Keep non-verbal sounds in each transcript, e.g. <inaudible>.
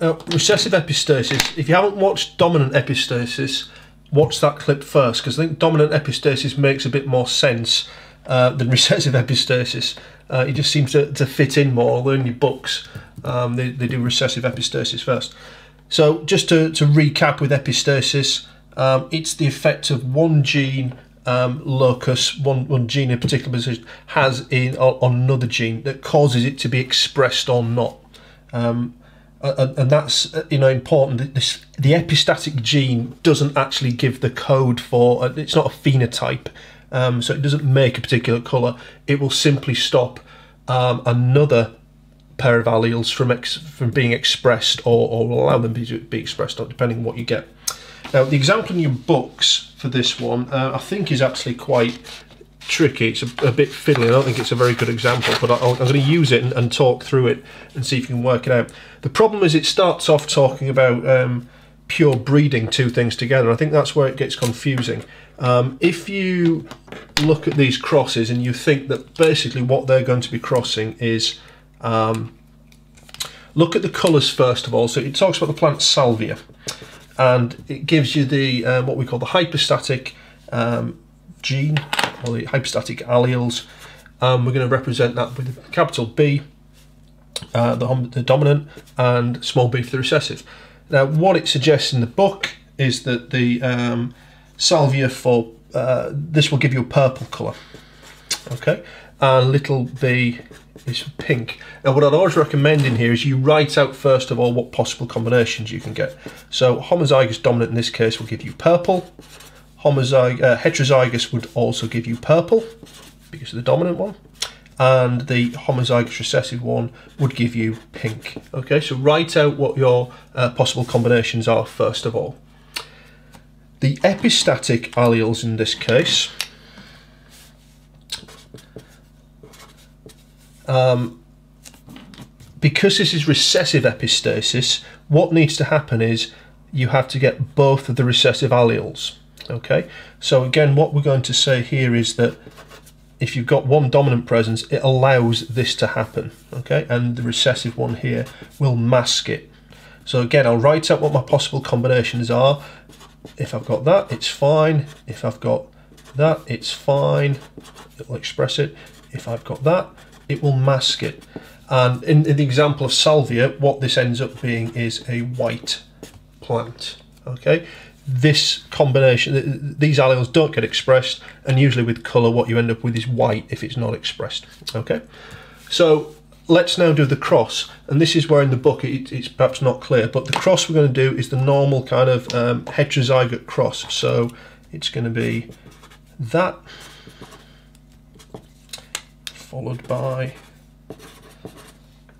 uh, recessive epistasis, if you haven't watched dominant epistasis, watch that clip first because I think dominant epistasis makes a bit more sense uh, than <laughs> recessive epistasis. Uh, it just seems to, to fit in more, although in your books um, they, they do recessive epistasis first. So, just to, to recap with epistasis, um, it's the effect of one gene um, locus, one, one gene in a particular position, has in on, on another gene that causes it to be expressed or not. Um, and, and that's uh, you know important. This, the epistatic gene doesn't actually give the code for. Uh, it's not a phenotype, um, so it doesn't make a particular color. It will simply stop um, another pair of alleles from ex, from being expressed, or, or will allow them to be expressed, depending on what you get. Now, the example in your books for this one, uh, I think, is actually quite tricky. It's a, a, bit fiddly. I don't think it's a very good example, but I, am going to use it and, and, talk through it and see if you can work it out. The problem is it starts off talking about um, pure breeding two things together. I think that's where it gets confusing. Um, if you look at these crosses and you think that basically what they're going to be crossing is um, look at the colours first of all. So it talks about the plant salvia and it gives you the um, what we call the hypostatic um, gene or the hypostatic alleles. Um, we're going to represent that with capital B, uh, the, the, dominant, and small b for the recessive. Now, what it suggests in the book is that the um, salvia for uh, this will give you a purple colour, okay, and little b is pink. Now, what I'd always recommend in here is you write out first of all what possible combinations you can get. So, homozygous dominant in this case will give you purple. Uh, heterozygous would also give you purple because of the dominant one. And the homozygous recessive one would give you pink. Okay, so write out what your uh, possible combinations are first of all. The epistatic alleles in this case um, because this is recessive epistasis, what needs to happen is you have to get both of the recessive alleles. Okay, so again, what we're going to say here is that if you've got one dominant presence, it allows this to happen. Okay, and the recessive one here will mask it. So again, I'll write out what my possible combinations are. If I've got that, it's fine. If I've got that, it's fine. It will express it. If I've got that, it will mask it. And in, in the example of salvia, what this ends up being is a white plant. Okay, this combination, these alleles don't get expressed, and usually with colour, what you end up with is white if it's not expressed. Okay, so let's now do the cross, and this is where in the book it, it's perhaps not clear, but the cross we're going to do is the normal kind of um, heterozygote cross. So it's going to be that followed by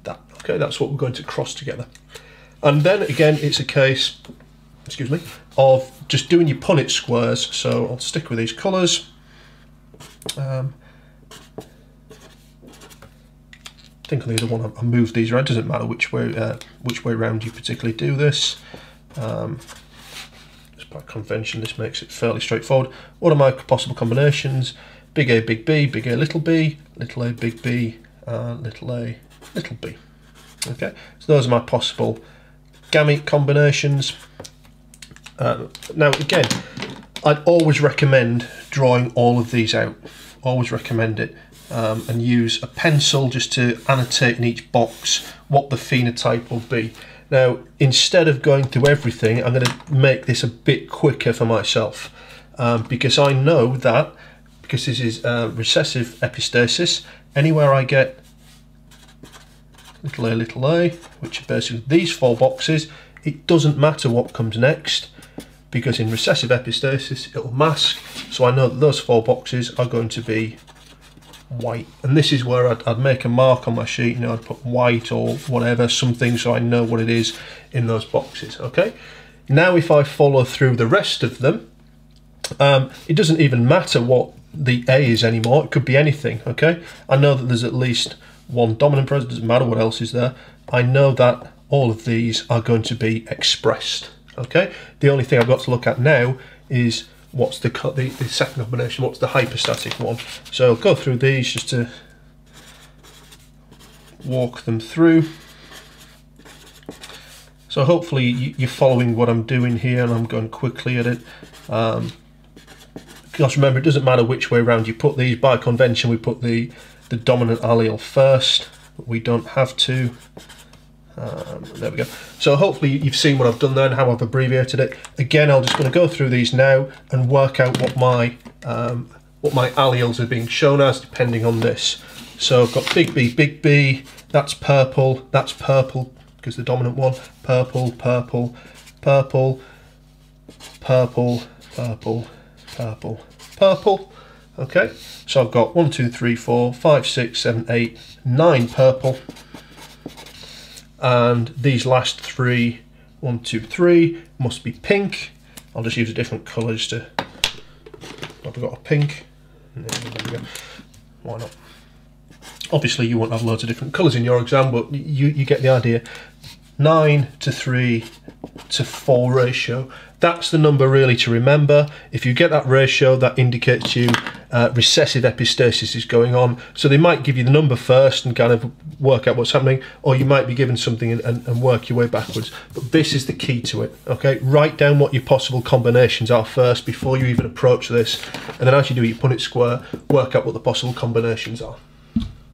that. Okay, that's what we're going to cross together. And then again, it's a case, excuse me, of just doing your Punnett squares. So I'll stick with these colours. Um, I think on the other one I moved these around. Doesn't matter which way uh, which way around you particularly do this. Um, just by convention, this makes it fairly straightforward. What are my possible combinations? big A, big B, big A, little b, little a, big B, uh, little a, little b. Okay, so those are my possible gamete combinations. Uh, now again, I'd always recommend drawing all of these out. Always recommend it. Um, and use a pencil just to annotate in each box what the phenotype will be. Now, instead of going through everything, I'm going to make this a bit quicker for myself um, because I know that because this is uh, recessive epistasis. Anywhere I get little a, little a, which are basically these four boxes, it doesn't matter what comes next because in recessive epistasis it'll mask. So I know that those four boxes are going to be white. And this is where I'd, I'd, make a mark on my sheet, you know, I'd put white or whatever, something so I know what it is in those boxes, okay? Now if I follow through the rest of them, um, it doesn't even matter what the A is anymore. It could be anything, okay? I know that there's at least one dominant present, doesn't matter what else is there. I know that all of these are going to be expressed, okay? The only thing I've got to look at now is what's the, the, the second combination, what's the hypostatic one. So I'll go through these just to walk them through. So hopefully you're following what I'm doing here and I'm going quickly at it. Um, because remember, it doesn't matter which way around you put these. By convention, we put the, the dominant allele first. But we don't have to. Um, there we go. So hopefully you've seen what I've done there and how I've abbreviated it. Again, I'm just going to go through these now and work out what my um, what my alleles are being shown as depending on this. So I've got big B, big B, that's purple, that's purple because the dominant one, purple, purple, purple, purple, purple, purple, purple. Okay, so I've got one, two, three, four, five, six, seven, eight, nine purple and these last three, one, two, three, must be pink. I'll just use a different colour just to, I've got a pink, why not? Obviously you won't have loads of different colours in your exam, but you, you get the idea. 9 to 3 to 4 ratio. That's the number really to remember. If you get that ratio, that indicates you uh, recessive epistasis is going on. So they might give you the number first and kind of work out what's happening, or you might be given something and, and, and work your way backwards. But this is the key to it, okay? Write down what your possible combinations are first before you even approach this. And then as you do, you Punnett square, work out what the possible combinations are.